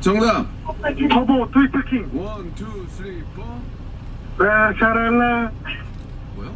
정답. 터보 트위플 킹. 원, 투, 쓰리, 포. 네, 샤랄라. 뭐야?